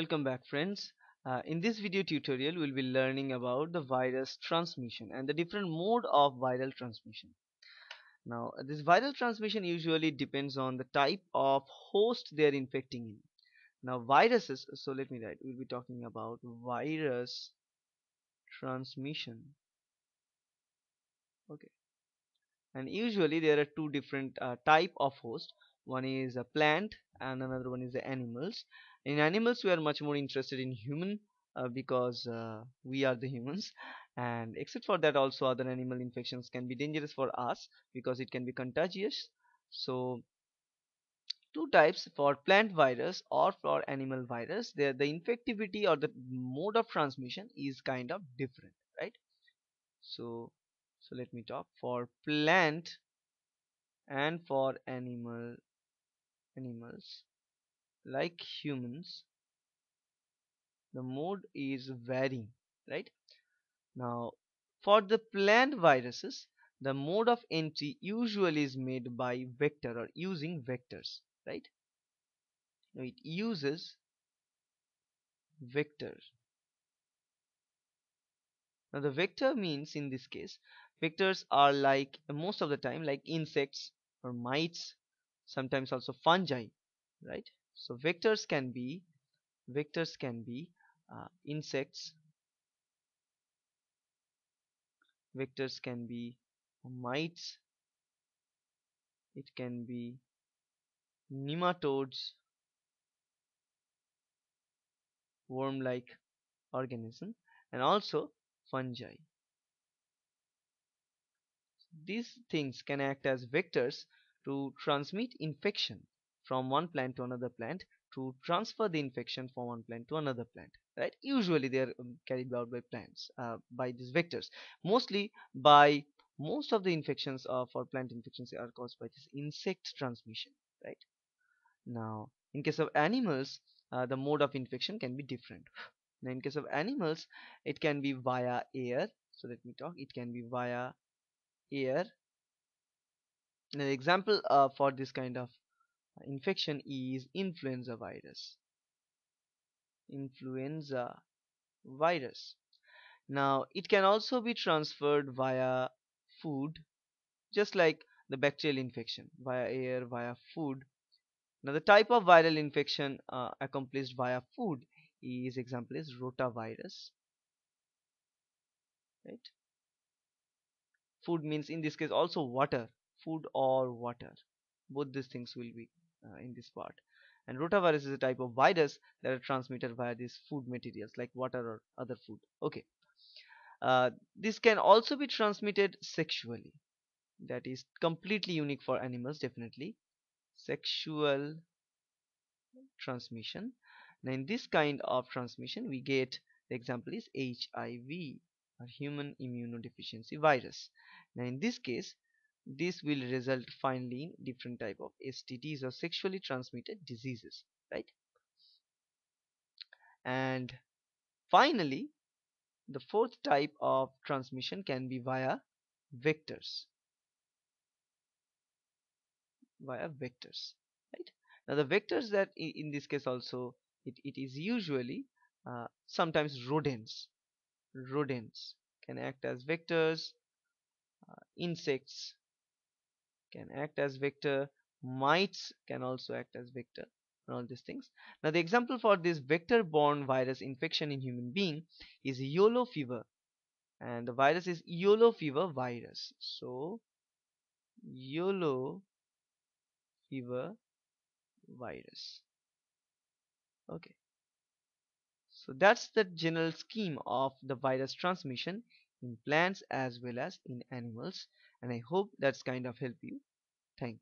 Welcome back friends. Uh, in this video tutorial we'll be learning about the virus transmission and the different mode of viral transmission. Now this viral transmission usually depends on the type of host they're infecting in. Now viruses, so let me write, we'll be talking about virus transmission. Okay. And usually there are two different uh, type of host. One is a plant and another one is the animals in animals we are much more interested in human uh, because uh, we are the humans. And except for that also other animal infections can be dangerous for us because it can be contagious. So two types for plant virus or for animal virus there the infectivity or the mode of transmission is kind of different right? So so let me talk. For plant and for animal animals like humans the mode is varying right? Now for the plant viruses the mode of entry usually is made by vector or using vectors right? Now it uses vector. Now the vector means in this case vectors are like most of the time like insects or mites sometimes also fungi right so vectors can be vectors can be uh, insects. Vectors can be mites. It can be nematodes. Worm like organism and also fungi. These things can act as vectors to transmit infection from one plant to another plant to transfer the infection from one plant to another plant right? Usually they are um, carried out by plants uh, by these vectors. Mostly by most of the infections uh, for plant infections are caused by this insect transmission right? Now in case of animals uh, the mode of infection can be different. Now in case of animals it can be via air. So let me talk. It can be via air. An example uh, for this kind of infection is influenza virus. Influenza virus. Now it can also be transferred via food just like the bacterial infection via air via food. Now the type of viral infection uh, accomplished via food is example is rotavirus right? Food means in this case also water food or water. Both these things will be uh, in this part. And rotavirus is a type of virus that are transmitted via these food materials like water or other food. Okay. Uh, this can also be transmitted sexually. That is completely unique for animals definitely. Sexual transmission. Now in this kind of transmission we get the example is HIV or human immunodeficiency virus. Now in this case this will result finally in different type of STDs or sexually transmitted diseases right? And finally the fourth type of transmission can be via vectors. Via vectors right? Now the vectors that in this case also it, it is usually uh, sometimes rodents. Rodents can act as vectors uh, insects can act as vector. Mites can also act as vector and all these things. Now the example for this vector borne virus infection in human being is yellow fever. And the virus is yellow fever virus. So yellow fever virus. Okay. So that's the general scheme of the virus transmission in plants as well as in animals. And I hope that's kind of help you thank